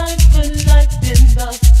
life, good life in